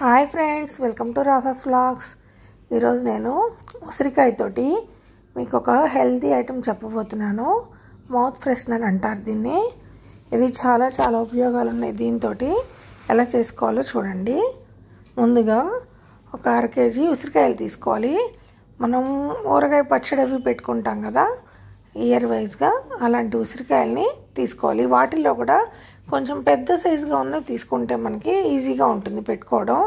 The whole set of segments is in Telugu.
Hi friends welcome to Rasa's vlogs. ఈరోజు నేను ఉసిరికాయతోటి మీకు ఒక హెల్తీ ఐటెం చెప్పబోతున్నాను. మౌత్ ఫ్రెషనర్ అంటారు దీన్ని. ఇది చాలా చాలా ఉపయోగాలు ఉన్నాయి దీంతో ఎలా చేసుకోవాలో చూడండి. ముందుగా ఒక అర కేజీ ఉసిరికాయలు తీసుకోవాలి. మనం ఊరగాయ పచ్చడి అవి పెట్టుకుంటాం కదా ఇయర్ వైజ్గా అలాంటి ఉసిరికాయల్ని తీసుకోవాలి. వాటిల్లో కూడా కొంచెం పెద్ద సైజుగా ఉన్నవి తీసుకుంటే మనకి ఈజీగా ఉంటుంది పెట్టుకోవడం.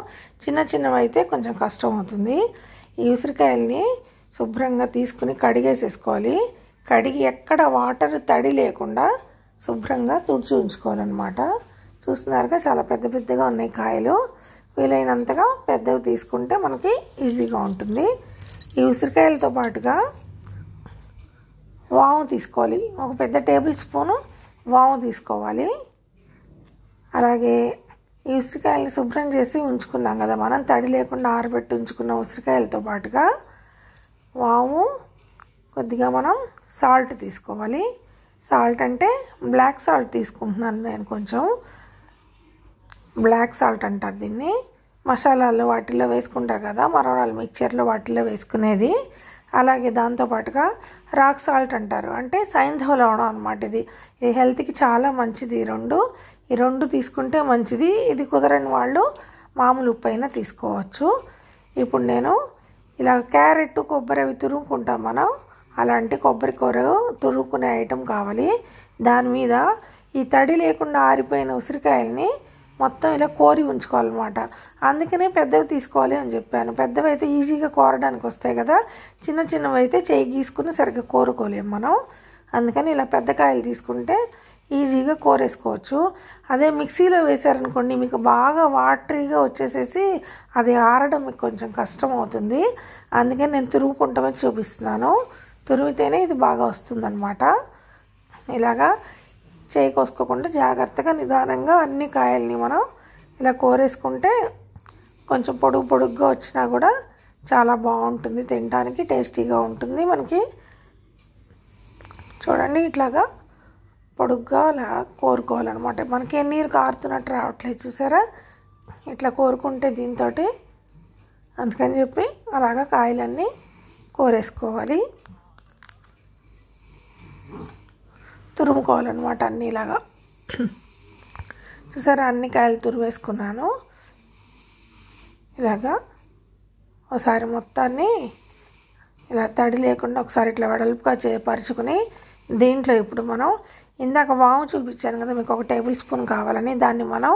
చిన్న చిన్నవి అయితే కొంచెం కష్టం అవుతుంది. ఈ ఉసిరికాయల్ని శుభ్రంగా తీసుకుని కడిగేసేసుకోవాలి. కడిగి ఎక్కడ వాటర్ తడి లేకుండా శుభ్రంగా తుడిచి ఉంచుకోవాలన్నమాట. చూస్తున్నారుగా చాలా పెద్ద పెద్దగా ఉన్నాయి కాయలు. వీలైనంతగా పెద్దవి తీసుకుంటే మనకి ఈజీగా ఉంటుంది. ఈ ఉసిరికాయలతో పాటుగా వాము తీసుకోవాలి. ఒక పెద్ద టేబుల్ స్పూను వాము తీసుకోవాలి. అలాగే ఈ ఉసిరికాయలని శుభ్రం చేసి ఉంచుకున్నాం కదా మనం తడి లేకుండా ఆరబెట్టి ఉంచుకున్న ఉసిరికాయలతో పాటుగా వాము కొద్దిగా మనం సాల్ట్ తీసుకోవాలి. సాల్ట్ అంటే బ్లాక్ సాల్ట్ తీసుకుంటున్నాను నేను కొంచెం. బ్లాక్ సాల్ట్ అంటారు దీన్ని. మసాలాలు వాటిల్లో వేసుకుంటారు కదా మరొరాలు మిక్చర్లో వాటిల్లో వేసుకునేది. అలాగే దాంతోపాటుగా రాక్ సాల్ట్ అంటారు. అంటే సైంధవ లవణం అనమాట ఇది. ఇది హెల్త్కి చాలా మంచిది రెండు. ఈ రెండు తీసుకుంటే మంచిది. ఇది కుదరని వాళ్ళు మామూలు ఉప్పు అయినా తీసుకోవచ్చు. ఇప్పుడు నేను ఇలా క్యారెట్ కొబ్బరి అవి తురుముకుంటాం మనం. అలాంటి కొబ్బరి కూర తురుముకునే ఐటెం కావాలి. దాని మీద ఈ తడి లేకుండా ఆరిపోయిన ఉసిరికాయల్ని మొత్తం ఇలా కోరి ఉంచుకోవాలన్నమాట. అందుకనే పెద్దవి తీసుకోవాలి అని చెప్పాను. పెద్దవి అయితే ఈజీగా కోరడానికి వస్తాయి కదా. చిన్న చిన్నవి అయితే చేయి గీసుకుని సరిగ్గా కోరుకోలేము మనం. అందుకని ఇలా పెద్ద కాయలు తీసుకుంటే ఈజీగా కోరేసుకోవచ్చు. అదే మిక్సీలో వేసారనుకోండి మీకు బాగా వాటరీగా వచ్చేసేసి అది ఆరడం మీకు కొంచెం కష్టం అవుతుంది అందుకని నేను తురుగుకుంటామని చూపిస్తున్నాను. తురిమితేనే ఇది బాగా వస్తుందన్నమాట. ఇలాగా చేయి కోసుకోకుండా జాగ్రత్తగా నిదానంగా అన్ని కాయల్ని మనం ఇలా కోరేసుకుంటే కొంచెం పొడుగు పొడుగ్గా వచ్చినా కూడా చాలా బాగుంటుంది. తినడానికి టేస్టీగా ఉంటుంది మనకి. చూడండి ఇట్లాగా పొడుగ్గా అలా కోరుకోవాలన్నమాట. మనకి నీరు కారుతున్నట్టు రావట్లేదు చూసారా? ఇట్లా కోరుకుంటే దీంతో అందుకని చెప్పి అలాగా కాయలన్నీ కోరేసుకోవాలి. తురుముకోవాలన్నమాట అన్నీ ఇలాగా చూసారా? అన్ని కాయలు తురివేసుకున్నాను. ఇలాగా ఒకసారి మొత్తాన్ని ఇలా తడి లేకుండా ఒకసారి ఇట్లా వెడల్పుగా చేపరుచుకుని దీంట్లో ఇప్పుడు మనం ఇందాక వాము చూపించాను కదా మీకు ఒక టేబుల్ స్పూన్ కావాలని. దాన్ని మనం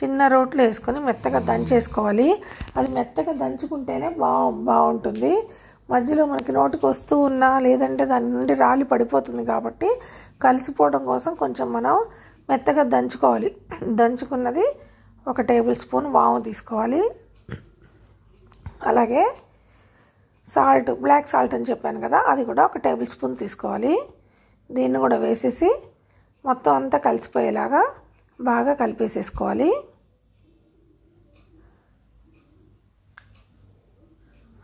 చిన్న రోట్లో వేసుకొని మెత్తగా దంచేసుకోవాలి. అది మెత్తగా దంచుకుంటేనే బాగు బాగుంటుంది. మధ్యలో మనకి నోటికి వస్తూ ఉన్నా లేదంటే దాని నుండి రాలి పడిపోతుంది కాబట్టి కలిసిపోవడం కోసం కొంచెం మనం మెత్తగా దంచుకోవాలి. దంచుకున్నది ఒక టేబుల్ స్పూన్ వాము తీసుకోవాలి. అలాగే సాల్ట్ బ్లాక్ సాల్ట్ అని చెప్పాను కదా అది కూడా ఒక టేబుల్ స్పూన్ తీసుకోవాలి. దీన్ని కూడా వేసేసి మొత్తం అంతా కలిసిపోయేలాగా బాగా కలిపేసేసుకోవాలి.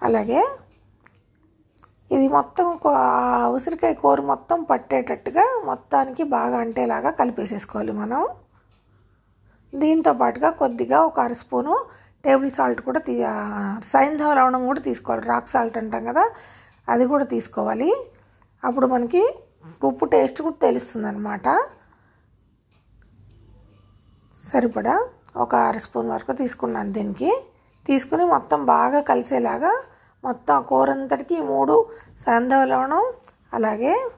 అలాగే ఇది మొత్తం ఉసిరికాయ కూర మొత్తం పట్టేటట్టుగా మొత్తానికి బాగా అంటేలాగా కలిపేసేసుకోవాలి మనం. దీంతో పాటుగా కొద్దిగా ఒక అర స్పూను టేబుల్ సాల్ట్ కూడా తీ సైంధవ లవణం కూడా తీసుకోవాలి. రాక్ సాల్ట్ అంటాం కదా అది కూడా తీసుకోవాలి. అప్పుడు మనకి ఉప్పు టేస్ట్ కూడా తెలుస్తుంది అనమాట సరిపడా? ఒక అర స్పూన్ వరకు తీసుకున్నాను దీనికి. తీసుకుని మొత్తం బాగా కలిసేలాగా మొత్తం కూర అంతటికి మూడు సైంధవ అలాగే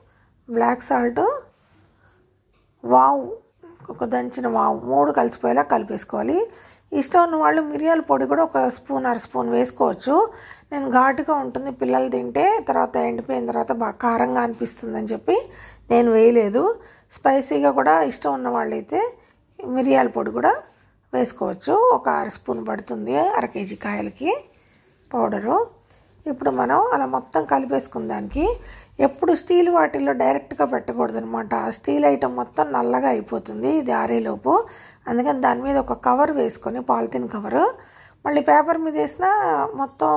బ్లాక్ సాల్ట్ వావు ఒక దంచిన వావు మూడు కలిసిపోయేలా కలిపేసుకోవాలి. ఇష్టం ఉన్న వాళ్ళు మిరియాల పొడి కూడా ఒక స్పూన్ అర స్పూన్ వేసుకోవచ్చు. నేను ఘాటుగా ఉంటుంది పిల్లలు తింటే తర్వాత ఎండిపోయిన తర్వాత బాగా కారంగా అనిపిస్తుందని చెప్పి నేను వేయలేదు. స్పైసీగా కూడా ఇష్టం ఉన్న వాళ్ళైతే మిరియాల పొడి కూడా వేసుకోవచ్చు. ఒక అర స్పూన్ పడుతుంది అర కేజీ కాయలకి పౌడరు. ఇప్పుడు మనం అలా మొత్తం కలిపేసుకున్న దానికి ఎప్పుడు స్టీల్ వాటిల్లో డైరెక్ట్గా పెట్టకూడదు అనమాట స్టీల్ ఐటమ్ మొత్తం నల్లగా అయిపోతుంది ఇది ఆరేలోపు. అందుకని దాని మీద ఒక కవర్ వేసుకొని పాలిథిన్ కవరు మళ్ళీ పేపర్ మీద వేసినా మొత్తం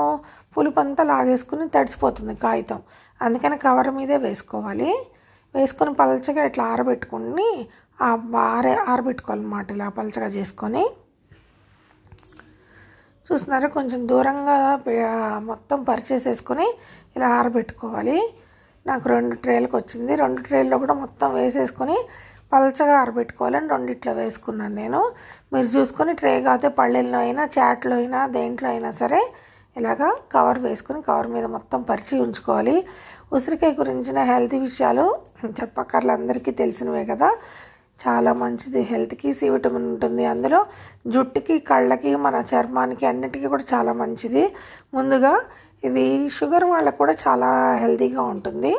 పులుపంతా లాగేసుకుని తడిసిపోతుంది కాగితం. అందుకని కవర్ మీదే వేసుకోవాలి. వేసుకొని పలచగా ఇట్లా ఆరబెట్టుకుని ఆరే ఆరబెట్టుకోవాలన్నమాట ఇలా పలచగా చేసుకొని. చూస్తున్నారా? కొంచెం దూరంగా మొత్తం పరిచేసేసుకొని ఇలా ఆరబెట్టుకోవాలి. నాకు రెండు ట్రేలకు వచ్చింది. రెండు ట్రేల్లో కూడా మొత్తం వేసేసుకొని పలచగా ఆరబెట్టుకోవాలని రెండిట్లో వేసుకున్నాను నేను. మీరు చూసుకొని ట్రే కాకపోతే పళ్ళెల్లో అయినా చాట్లో అయినా దేంట్లో అయినా సరే ఇలాగా కవర్ వేసుకుని కవర్ మీద మొత్తం పరిచి ఉంచుకోవాలి. ఉసిరికాయ గురించిన హెల్తీ విషయాలు చెప్పక్కర్లు అందరికీ తెలిసినవే కదా. చాలా మంచిది హెల్త్కి సి విటమిన్ ఉంటుంది అందులో. జుట్టుకి కళ్ళకి మన చర్మానికి అన్నిటికీ కూడా చాలా మంచిది. ముందుగా ఇది షుగర్ వాళ్ళకు కూడా చాలా హెల్తీగా ఉంటుంది.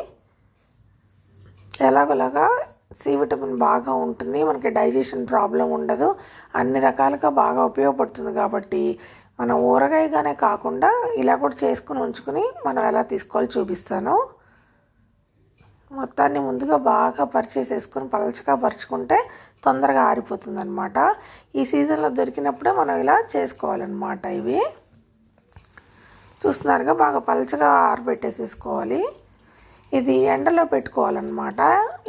ఎలాగోలాగా సి విటమిన్ బాగా ఉంటుంది మనకి డైజెషన్ ప్రాబ్లం ఉండదు అన్ని రకాలుగా బాగా ఉపయోగపడుతుంది కాబట్టి మనం ఊరగాయగానే కాకుండా ఇలా కూడా చేసుకుని ఉంచుకుని మనం ఎలా తీసుకోవాలో చూపిస్తాను. మొత్తాన్ని ముందుగా బాగా పరిచేసేసుకొని పలచగా పరుచుకుంటే తొందరగా ఆరిపోతుంది అనమాట ఈ సీజన్లో దొరికినప్పుడే మనం ఇలా చేసుకోవాలన్నమాట ఇవి. చూస్తున్నారుగా బాగా పలచగా ఆరబెట్టేసేసుకోవాలి. ఇది ఎండలో పెట్టుకోవాలన్నమాట.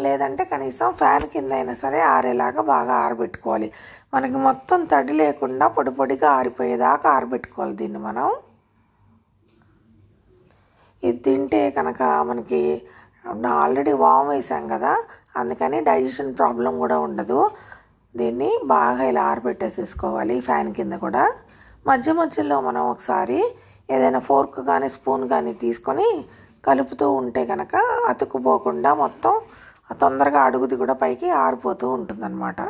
లేదంటే కనీసం ఫ్యాన్ కింద అయినా సరే ఆరేలాగా బాగా ఆరబెట్టుకోవాలి. మనకి మొత్తం తడి లేకుండా పొడి పొడిగా ఆరిపోయేదాకా ఆరబెట్టుకోవాలి దీన్ని మనం. ఇది తింటే కనుక మనకి ఆల్రెడీ వామ్ వేసాం కదా అందుకని డైజెషన్ ప్రాబ్లం కూడా ఉండదు. దీన్ని బాగా ఇలా ఆరబెట్టేసేసుకోవాలి ఫ్యాన్ కింద కూడా. మధ్య మధ్యలో మనం ఒకసారి ఏదైనా ఫోర్క్ కానీ స్పూన్ కానీ తీసుకొని కలుపుతూ ఉంటే కనుక అతుక్కుపోకుండా మొత్తం తొందరగా అడుగుది కూడా పైకి ఆరిపోతూ ఉంటుందన్నమాట.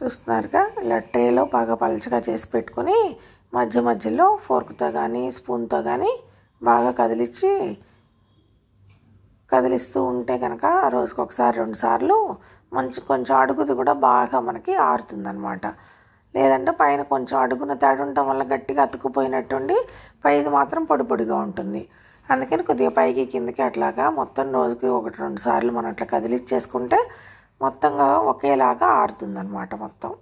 చూస్తున్నారుగా ఇలా ట్రేలో బాగా పలచగా చేసి పెట్టుకొని మధ్య మధ్యలో ఫోర్క్తో కానీ స్పూన్తో కానీ బాగా కదిలిచ్చి కదిలిస్తూ ఉంటే కనుక రోజుకి ఒకసారి రెండు సార్లు మంచి కొంచెం అడుగుది కూడా బాగా మనకి ఆరుతుందన్నమాట. లేదంటే పైన కొంచెం అడుగున తడి ఉండటం వల్ల గట్టిగా అతుక్కుపోయినట్టుండి పైది మాత్రం పొడి పొడిగా ఉంటుంది. అందుకని కొద్దిగా పైకి కిందకి అట్లాగా మొత్తం రోజుకి ఒకటి రెండు సార్లు మనం అట్లా కదిలిచ్చేసుకుంటే మొత్తంగా ఒకేలాగా ఆరుతుందన్నమాట మొత్తం.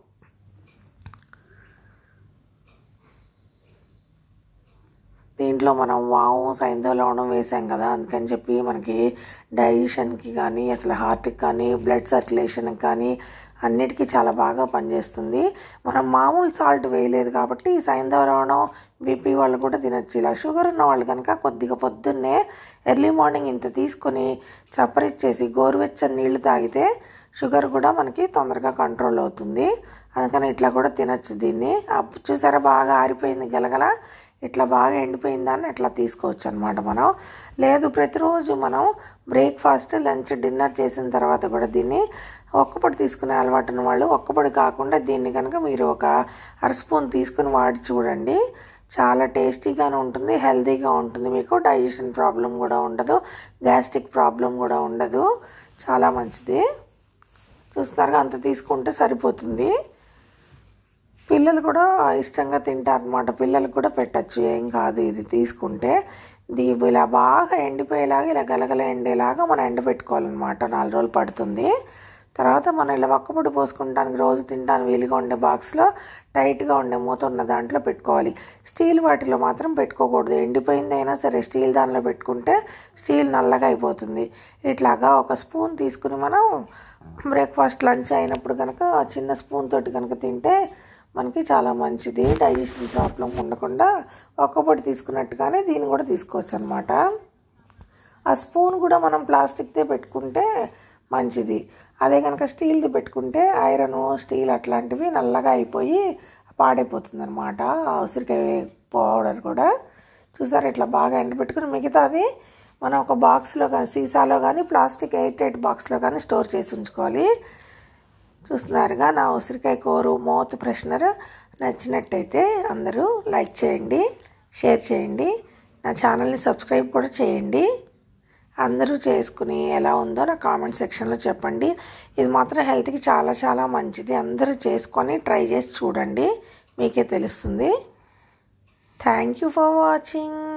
దీంట్లో మనం వాము సైంధవ లవణం వేసాం కదా అందుకని చెప్పి మనకి డైజెషన్కి కానీ అసలు హార్ట్కి కానీ బ్లడ్ సర్క్యులేషన్కి కానీ అన్నిటికీ చాలా బాగా పనిచేస్తుంది. మనం మామూలు సాల్ట్ వేయలేదు కాబట్టి ఈ బీపీ వాళ్ళు కూడా తినచ్చు. ఇలా షుగర్ ఉన్న వాళ్ళు కనుక కొద్దిగా పొద్దున్నే ఎర్లీ మార్నింగ్ ఇంత తీసుకొని చప్పరిచ్చేసి గోరువెచ్చని నీళ్ళు తాగితే షుగర్ కూడా మనకి తొందరగా కంట్రోల్ అవుతుంది. అందుకని ఇట్లా కూడా తినచ్చు దీన్ని. అప్పుడు చూసారా బాగా ఆరిపోయింది గలగల? ఇట్లా బాగా ఎండిపోయిందని ఇట్లా తీసుకోవచ్చు అనమాట మనం. లేదు ప్రతిరోజు మనం బ్రేక్ఫాస్ట్ లంచ్ డిన్నర్ చేసిన తర్వాత కూడా దీన్ని ఒక్కపొడి తీసుకునే అలవాటు ఉన్న వాళ్ళు ఒక్కపొడి కాకుండా దీన్ని కనుక మీరు ఒక అర స్పూన్ తీసుకుని వాడి చూడండి. చాలా టేస్టీగానే ఉంటుంది హెల్తీగా ఉంటుంది. మీకు డైజెషన్ ప్రాబ్లం కూడా ఉండదు గ్యాస్ట్రిక్ ప్రాబ్లం కూడా ఉండదు. చాలా మంచిది. చూస్తున్నారుగా అంత తీసుకుంటే సరిపోతుంది. పిల్లలు కూడా ఇష్టంగా తింటారనమాట పిల్లలకు కూడా పెట్టచ్చు ఏం కాదు ఇది తీసుకుంటే. దీపు ఇలా బాగా ఎండిపోయేలాగా ఇలా గలగల ఎండేలాగా మనం ఎండబెట్టుకోవాలన్నమాట. నాలుగు రోజులు పడుతుంది. తర్వాత మనం ఇలా ఒక్కపొడి పోసుకుంటానికి రోజు తింటాను వీలుగా ఉండే బాక్స్లో టైట్గా ఉండే మూత ఉన్న దాంట్లో పెట్టుకోవాలి. స్టీల్ వాటిలో మాత్రం పెట్టుకోకూడదు. ఎండిపోయింది అయినా సరే స్టీల్ దానిలో పెట్టుకుంటే స్టీల్ నల్లగా అయిపోతుంది. ఇట్లాగా ఒక స్పూన్ తీసుకుని మనం బ్రేక్ఫాస్ట్ లంచ్ అయినప్పుడు కనుక చిన్న స్పూన్ తోటి కనుక తింటే మనకి చాలా మంచిది. డైజెషన్ ప్రాబ్లం ఉండకుండా ఒక్కపొడి తీసుకున్నట్టుగానే దీన్ని కూడా తీసుకోవచ్చు అనమాట ఆ స్పూన్ కూడా మనం ప్లాస్టిక్దే పెట్టుకుంటే మంచిది. అదే కనుక స్టీల్ది పెట్టుకుంటే ఐరన్ స్టీల్ అట్లాంటివి నల్లగా అయిపోయి పాడైపోతుంది అనమాట ఉసిరికాయ పౌడర్ కూడా. చూసారు ఇట్లా బాగా ఎండబెట్టుకుని మిగతాది మనం ఒక బాక్స్లో కానీ సీసాలో కానీ ప్లాస్టిక్ ఎయిట్ ఎయిట్ బాక్స్లో కానీ స్టోర్ చేసి ఉంచుకోవాలి. చూస్తున్నారుగా నా ఉసిరికాయ కూరు మౌత్ ఫ్రెషనర్ నచ్చినట్టయితే అందరూ లైక్ చేయండి షేర్ చేయండి. నా ఛానల్ని సబ్స్క్రైబ్ కూడా చేయండి. అందరూ చేసుకుని ఎలా ఉందో నా కామెంట్ సెక్షన్లో చెప్పండి. ఇది మాత్రం హెల్త్కి చాలా చాలా మంచిది. అందరూ చేసుకొని ట్రై చేసి చూడండి. మీకే తెలుస్తుంది. Thank you for watching.